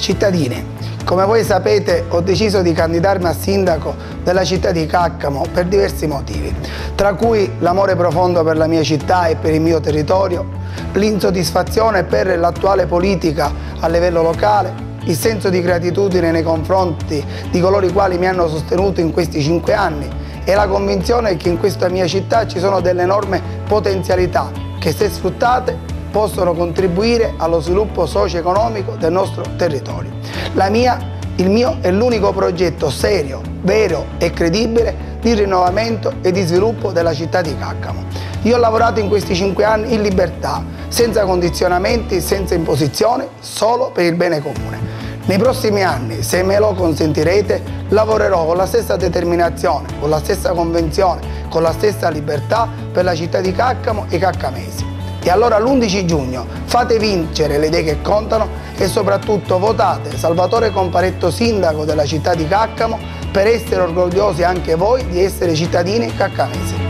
Cittadini, come voi sapete ho deciso di candidarmi a sindaco della città di Caccamo per diversi motivi, tra cui l'amore profondo per la mia città e per il mio territorio, l'insoddisfazione per l'attuale politica a livello locale, il senso di gratitudine nei confronti di coloro i quali mi hanno sostenuto in questi cinque anni e la convinzione che in questa mia città ci sono delle enormi potenzialità che se sfruttate possono contribuire allo sviluppo socio-economico del nostro territorio. Mia, il mio è l'unico progetto serio, vero e credibile di rinnovamento e di sviluppo della città di Caccamo. Io ho lavorato in questi cinque anni in libertà, senza condizionamenti, senza imposizione, solo per il bene comune. Nei prossimi anni, se me lo consentirete, lavorerò con la stessa determinazione, con la stessa convenzione, con la stessa libertà per la città di Caccamo e i caccamesi. E allora l'11 giugno fate vincere le idee che contano e soprattutto votate Salvatore Comparetto sindaco della città di Caccamo per essere orgogliosi anche voi di essere cittadini caccamesi.